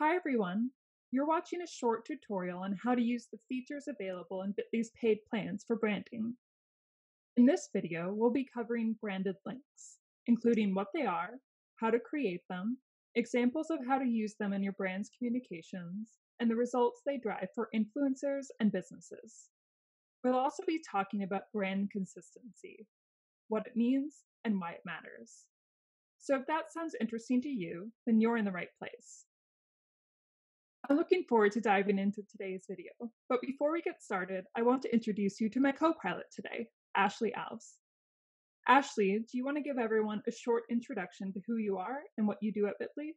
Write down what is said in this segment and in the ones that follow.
Hi everyone! You're watching a short tutorial on how to use the features available in Bitly's paid plans for branding. In this video, we'll be covering branded links, including what they are, how to create them, examples of how to use them in your brand's communications, and the results they drive for influencers and businesses. We'll also be talking about brand consistency, what it means, and why it matters. So if that sounds interesting to you, then you're in the right place. I'm looking forward to diving into today's video, but before we get started, I want to introduce you to my co-pilot today, Ashley Alves. Ashley, do you want to give everyone a short introduction to who you are and what you do at Bitly?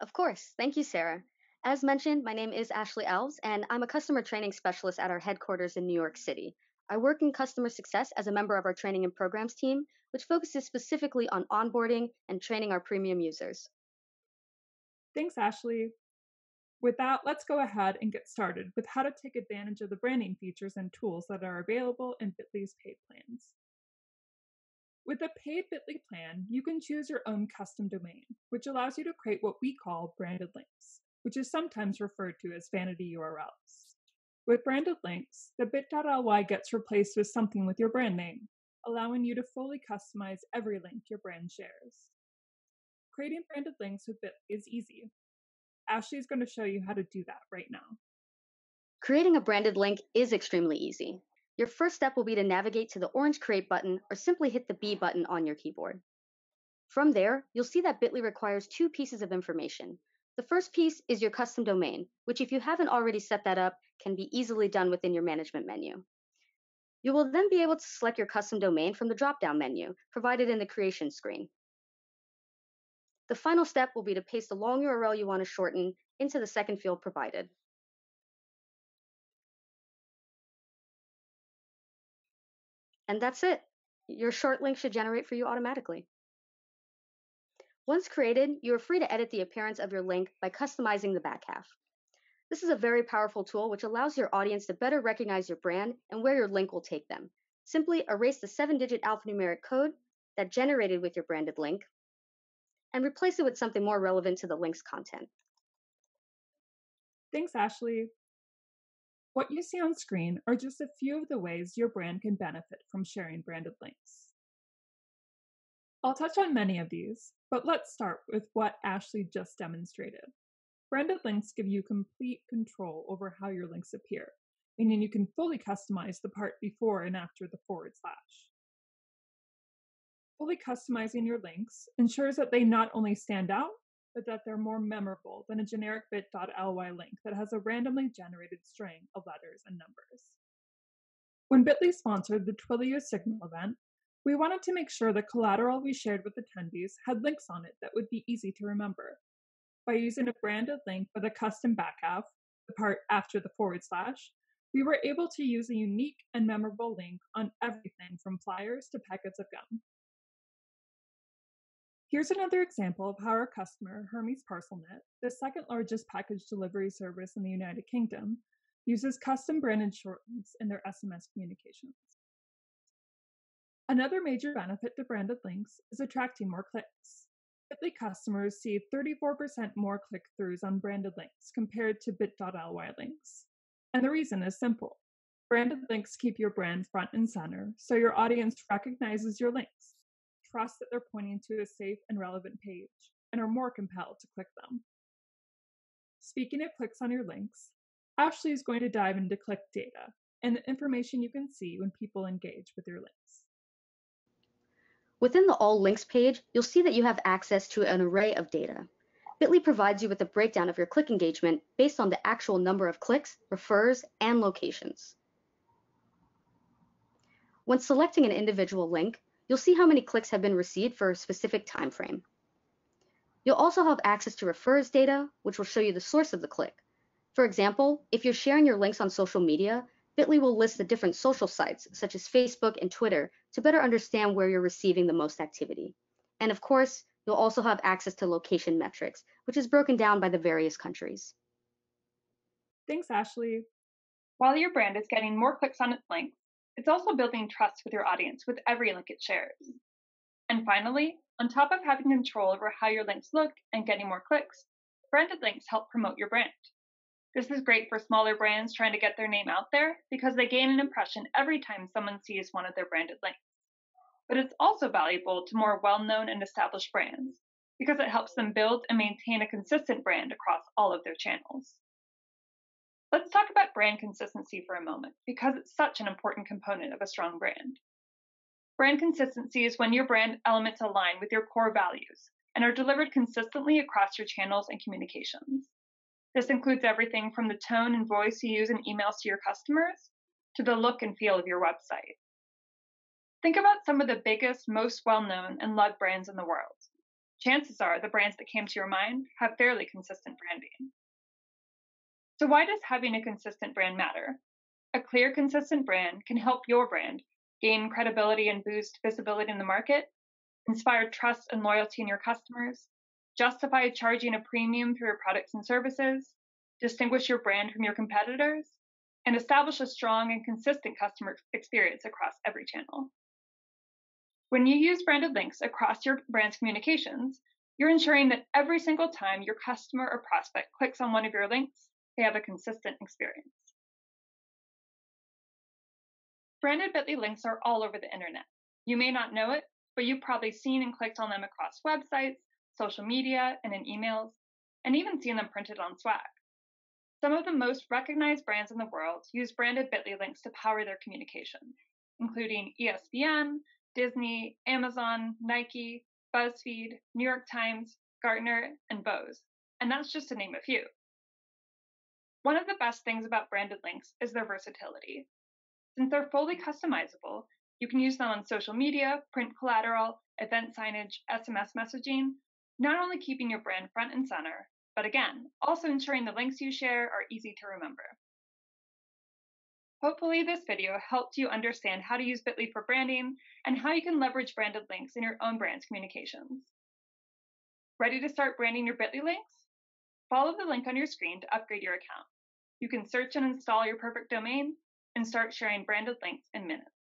Of course. Thank you, Sarah. As mentioned, my name is Ashley Alves, and I'm a customer training specialist at our headquarters in New York City. I work in customer success as a member of our training and programs team, which focuses specifically on onboarding and training our premium users. Thanks, Ashley. With that, let's go ahead and get started with how to take advantage of the branding features and tools that are available in Bitly's paid plans. With a paid Bitly plan, you can choose your own custom domain, which allows you to create what we call branded links, which is sometimes referred to as vanity URLs. With branded links, the bit.ly gets replaced with something with your brand name, allowing you to fully customize every link your brand shares. Creating branded links with Bitly is easy, Ashley is going to show you how to do that right now. Creating a branded link is extremely easy. Your first step will be to navigate to the orange Create button or simply hit the B button on your keyboard. From there, you'll see that Bitly requires two pieces of information. The first piece is your custom domain, which if you haven't already set that up, can be easily done within your management menu. You will then be able to select your custom domain from the drop-down menu provided in the creation screen. The final step will be to paste the long URL you want to shorten into the second field provided. And that's it. Your short link should generate for you automatically. Once created, you are free to edit the appearance of your link by customizing the back half. This is a very powerful tool which allows your audience to better recognize your brand and where your link will take them. Simply erase the seven digit alphanumeric code that generated with your branded link and replace it with something more relevant to the link's content. Thanks, Ashley. What you see on screen are just a few of the ways your brand can benefit from sharing branded links. I'll touch on many of these, but let's start with what Ashley just demonstrated. Branded links give you complete control over how your links appear, meaning you can fully customize the part before and after the forward slash fully customizing your links ensures that they not only stand out, but that they're more memorable than a generic bit.ly link that has a randomly generated string of letters and numbers. When Bitly sponsored the Twilio Signal event, we wanted to make sure the collateral we shared with attendees had links on it that would be easy to remember. By using a branded link with a custom back half, the part after the forward slash, we were able to use a unique and memorable link on everything from flyers to packets of gum. Here's another example of how our customer, Hermes ParcelNet, the second largest package delivery service in the United Kingdom, uses custom branded shortens in their SMS communications. Another major benefit to branded links is attracting more clicks. Bitly customers see 34% more click throughs on branded links compared to bit.ly links. And the reason is simple branded links keep your brand front and center so your audience recognizes your links trust that they're pointing to a safe and relevant page and are more compelled to click them. Speaking of clicks on your links, Ashley is going to dive into click data and the information you can see when people engage with your links. Within the All Links page, you'll see that you have access to an array of data. Bitly provides you with a breakdown of your click engagement based on the actual number of clicks, refers, and locations. When selecting an individual link, you'll see how many clicks have been received for a specific time frame. You'll also have access to refers data, which will show you the source of the click. For example, if you're sharing your links on social media, Bitly will list the different social sites, such as Facebook and Twitter, to better understand where you're receiving the most activity. And of course, you'll also have access to location metrics, which is broken down by the various countries. Thanks, Ashley. While your brand is getting more clicks on its links, it's also building trust with your audience with every link it shares. And finally, on top of having control over how your links look and getting more clicks, Branded links help promote your brand. This is great for smaller brands trying to get their name out there because they gain an impression every time someone sees one of their branded links. But it's also valuable to more well known and established brands because it helps them build and maintain a consistent brand across all of their channels. Let's talk about brand consistency for a moment because it's such an important component of a strong brand. Brand consistency is when your brand elements align with your core values and are delivered consistently across your channels and communications. This includes everything from the tone and voice you use in emails to your customers to the look and feel of your website. Think about some of the biggest, most well known, and loved brands in the world chances are the brands that came to your mind have fairly consistent branding. So, why does having a consistent brand matter? A clear, consistent brand can help your brand gain credibility and boost visibility in the market, inspire trust and loyalty in your customers, justify charging a premium for your products and services, distinguish your brand from your competitors, and establish a strong and consistent customer experience across every channel. When you use branded links across your brand's communications, you're ensuring that every single time your customer or prospect clicks on one of your links, have a consistent experience. Branded Bitly links are all over the internet. You may not know it, but you've probably seen and clicked on them across websites, social media, and in emails, and even seen them printed on swag. Some of the most recognized brands in the world use branded Bitly links to power their communications, including ESPN, Disney, Amazon, Nike, BuzzFeed, New York Times, Gartner, and Bose. And that's just to name a few. One of the best things about branded links is their versatility. Since they're fully customizable, you can use them on social media, print collateral, event signage, SMS messaging, not only keeping your brand front and center, but again, also ensuring the links you share are easy to remember. Hopefully this video helped you understand how to use Bitly for branding and how you can leverage branded links in your own brand's communications. Ready to start branding your Bitly links? Follow the link on your screen to upgrade your account. You can search and install your perfect domain and start sharing branded links in minutes.